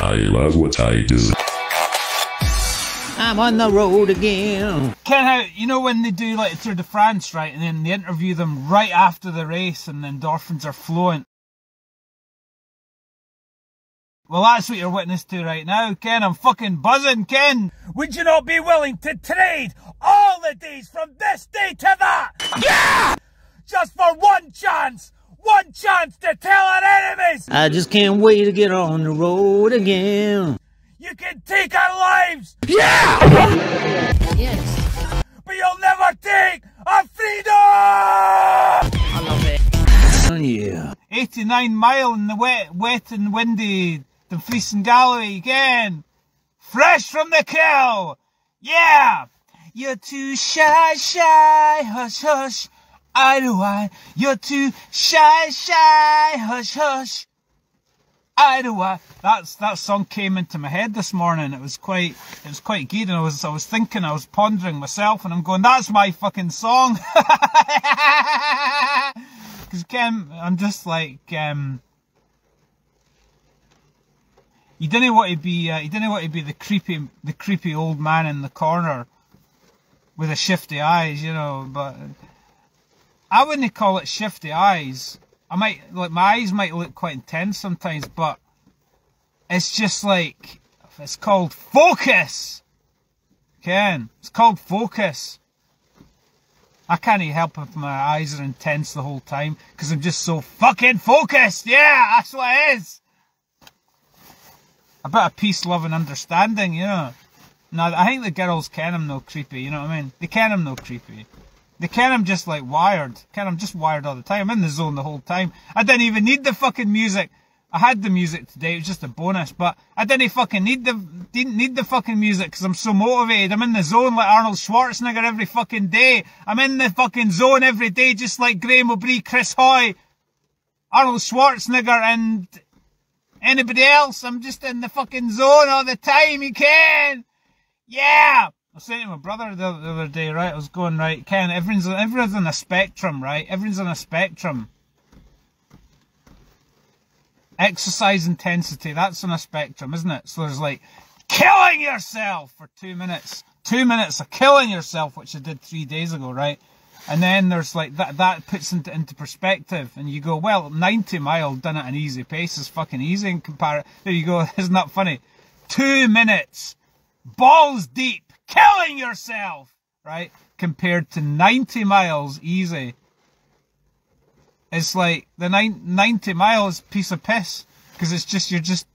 I love what I do. I'm on the road again. Ken, how you know when they do like a Tour de France, right, and then they interview them right after the race, and the endorphins are flowing. Well, that's what you're witness to right now, Ken. I'm fucking buzzing, Ken. Would you not be willing to trade all the days from this day to that? Yeah! Just for one chance! One chance to tell our enemies! I just can't wait to get on the road again. You can take our lives! Yeah! Yes. But you'll never take our freedom! I love it. Oh, yeah. 89 mile in the wet, wet and windy Dumfries and Galloway again. Fresh from the kill. Yeah. You're too shy, shy, hush, hush. I do I. You're too shy, shy, hush, hush. I do I. That's that song came into my head this morning. It was quite, it was quite good, and I was, I was thinking, I was pondering myself, and I'm going, that's my fucking song. Because Ken, I'm just like, um, you didn't want to be, uh, you didn't want to be the creepy, the creepy old man in the corner with the shifty eyes, you know. But I wouldn't call it shifty eyes. I might, like, my eyes might look quite intense sometimes, but it's just like, it's called focus. Ken, it's called focus. I can't help if my eyes are intense the whole time because I'm just so fucking focused. Yeah, that's what it is. A bit of peace, love, and understanding, you know. No, I think the girls ken him no creepy, you know what I mean? They ken him no creepy. They ken him just like wired. Ken him just wired all the time. I'm in the zone the whole time. I didn't even need the fucking music. I had the music today, it was just a bonus, but I didn't fucking need the, didn't need the fucking music because I'm so motivated. I'm in the zone like Arnold Schwarzenegger every fucking day. I'm in the fucking zone every day just like Graeme Obree, Chris Hoy, Arnold Schwarzenegger and anybody else. I'm just in the fucking zone all the time, you can. Yeah! I was saying to my brother the, the other day, right? I was going, right, Ken, everyone's, everyone's on a spectrum, right? Everyone's on a spectrum. Exercise intensity, that's on a spectrum, isn't it? So there's like killing yourself for two minutes. Two minutes of killing yourself, which I did three days ago, right? And then there's like that, that puts into, into perspective and you go, well, 90 mile done at an easy pace is fucking easy in comparison. There you go. Isn't that funny? Two minutes, balls deep, killing yourself, right? Compared to 90 miles easy. It's like the nine, 90 miles piece of piss. Cause it's just, you're just,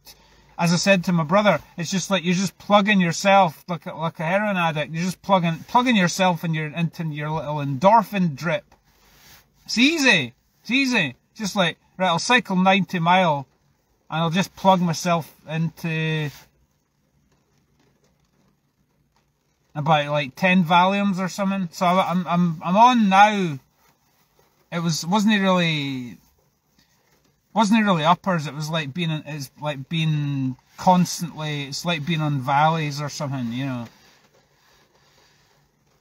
as I said to my brother, it's just like you're just plugging yourself like a, like a heroin addict. You're just plugging plugging yourself in your into your little endorphin drip. It's easy. It's easy. Just like right, I'll cycle ninety mile, and I'll just plug myself into about like ten Valiums or something. So I'm I'm I'm on now. It was wasn't it really wasn't it really uppers? It was like being it's like being constantly. It's like being on valleys or something, you know.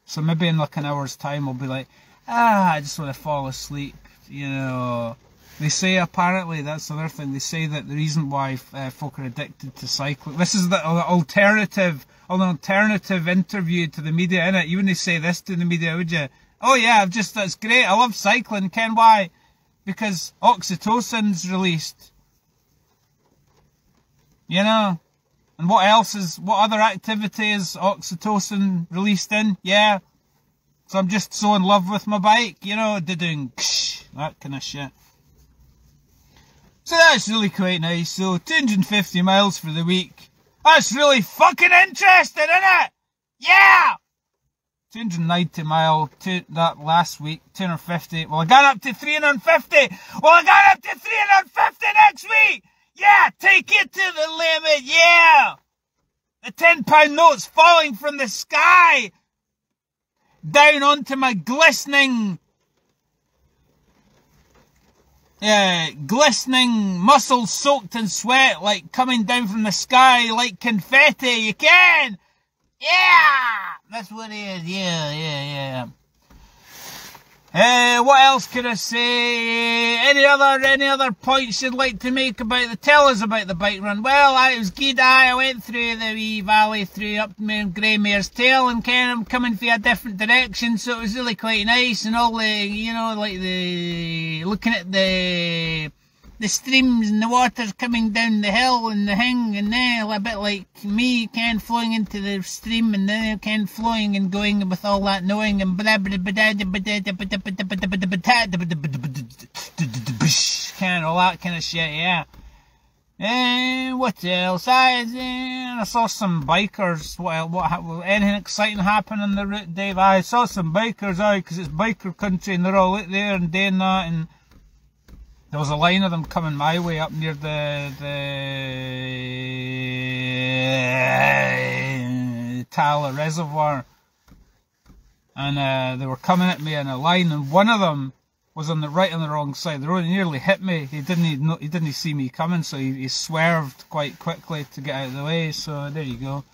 So maybe in like an hour's time, I'll be like, ah, I just want to fall asleep, you know. They say apparently that's the other thing. They say that the reason why uh, folk are addicted to cycling. This is the alternative, an alternative interview to the media. In it, you wouldn't say this to the media, would you? Oh yeah, I've just that's great. I love cycling. Ken, why? because oxytocin's released. You know? And what else is, what other activity is oxytocin released in? Yeah. So I'm just so in love with my bike, you know, doing that kind of shit. So that's really quite nice. So 250 miles for the week. That's really fucking interesting, isn't it? Yeah! 290 mile to that last week, 250. Well, I got up to 350. Well, I got up to 350 next week. Yeah, take it to the limit. Yeah. The 10 pound notes falling from the sky down onto my glistening, yeah, glistening muscles soaked in sweat, like coming down from the sky like confetti. You can. Yeah! That's what it is. Yeah, yeah, yeah. Uh, what else could I say? Any other any other points you'd like to make about the tell us about the bike run? Well, I was good. I went through the wee valley through up Grey Mare's Tail and kind of coming from a different direction, so it was really quite nice and all the you know like the looking at the the streams and the waters coming down the hill and the hang and then a bit like me of flowing into the stream and then of flowing and going with all that knowing and blah blah blah kind of all that kind of shit yeah and what else? I, I saw some bikers. Well, what anything exciting happen on the route, Dave? I saw some bikers, aye, because it's biker country, and they're all out there and doing that, and there was a line of them coming my way up near the the Talla Reservoir, and uh, they were coming at me in a line, and one of them was on the right on the wrong side. The road nearly hit me. He didn't he, he didn't see me coming, so he, he swerved quite quickly to get out of the way. So there you go.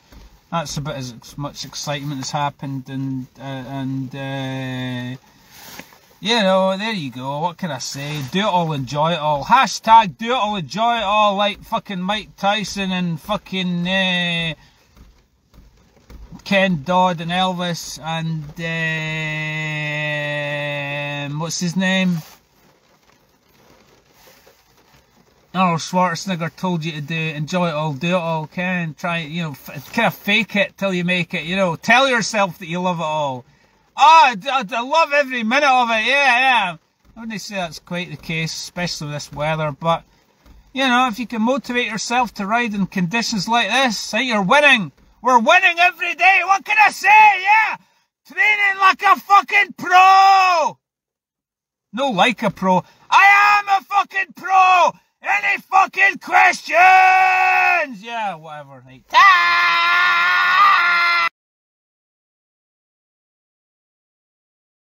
That's about as much excitement has happened, and uh, and. Uh, you know, there you go. What can I say? Do it all, enjoy it all. Hashtag do it all, enjoy it all, like fucking Mike Tyson and fucking uh, Ken Dodd and Elvis and uh, what's his name? Arnold Schwarzenegger told you to do enjoy it all, do it all, Ken. Try, you know, kind of fake it till you make it. You know, tell yourself that you love it all. Oh, I, I, love every minute of it. Yeah, yeah. I wouldn't say that's quite the case, especially with this weather. But you know, if you can motivate yourself to ride in conditions like this, hey, you're winning. We're winning every day. What can I say? Yeah, training like a fucking pro. No, like a pro. I am a fucking pro. Any fucking questions? Yeah, whatever. Hey.